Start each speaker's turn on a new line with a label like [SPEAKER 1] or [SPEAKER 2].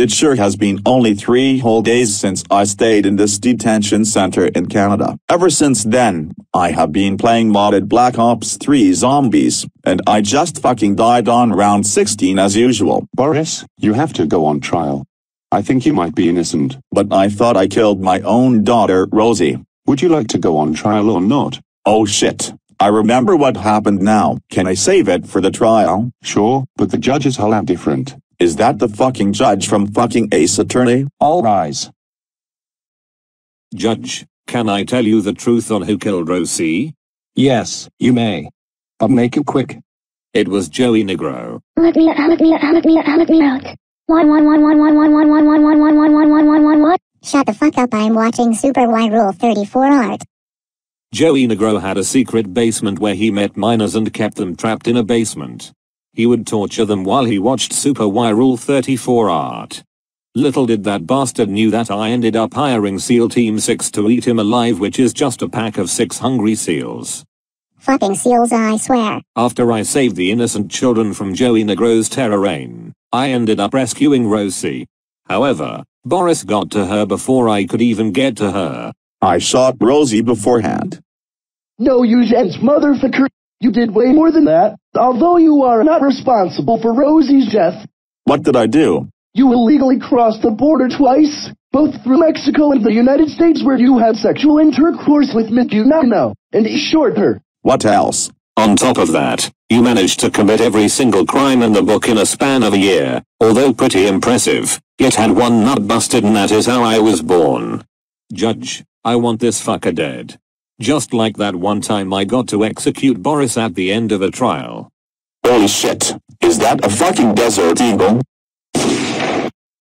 [SPEAKER 1] It sure has been only three whole days since I stayed in this detention center in Canada. Ever since then, I have been playing modded Black Ops 3 Zombies, and I just fucking died on round 16 as usual.
[SPEAKER 2] Boris, you have to go on trial. I think you might be innocent.
[SPEAKER 1] But I thought I killed my own daughter, Rosie.
[SPEAKER 2] Would you like to go on trial or not?
[SPEAKER 1] Oh shit. I remember what happened now. Can I save it for the trial?
[SPEAKER 2] Sure, but the judges are different.
[SPEAKER 1] Is that the fucking judge from fucking Ace Attorney?
[SPEAKER 2] All rise.
[SPEAKER 3] Judge, can I tell you the truth on who killed Rosie?
[SPEAKER 4] Yes, you may. But make it quick.
[SPEAKER 3] It was Joey Negro.
[SPEAKER 5] Let me out, let me out, let me out, let me out. One one one one one one one one one one one one one one one one one
[SPEAKER 6] Shut the fuck up I'm watching Super Why Rule 34 art.
[SPEAKER 3] Joey Negro had a secret basement where he met minors and kept them trapped in a basement. He would torture them while he watched Super Why Rule 34 art. Little did that bastard knew that I ended up hiring SEAL Team 6 to eat him alive which is just a pack of 6 hungry seals.
[SPEAKER 6] Fucking seals I swear.
[SPEAKER 3] After I saved the innocent children from Joey Negro's terror reign, I ended up rescuing Rosie. However, Boris got to her before I could even get to her.
[SPEAKER 1] I shot Rosie beforehand.
[SPEAKER 7] No, you gents motherfucker. You did way more than that. Although you are not responsible for Rosie's death,
[SPEAKER 1] What did I do?
[SPEAKER 7] you illegally crossed the border twice, both through Mexico and the United States where you had sexual intercourse with Mickey Nano, and he short her.
[SPEAKER 1] What else?
[SPEAKER 3] On top of that, you managed to commit every single crime in the book in a span of a year, although pretty impressive, yet had one nut busted and that is how I was born. Judge, I want this fucker dead. Just like that one time I got to execute Boris at the end of a trial.
[SPEAKER 1] Holy shit. Is that a fucking desert eagle?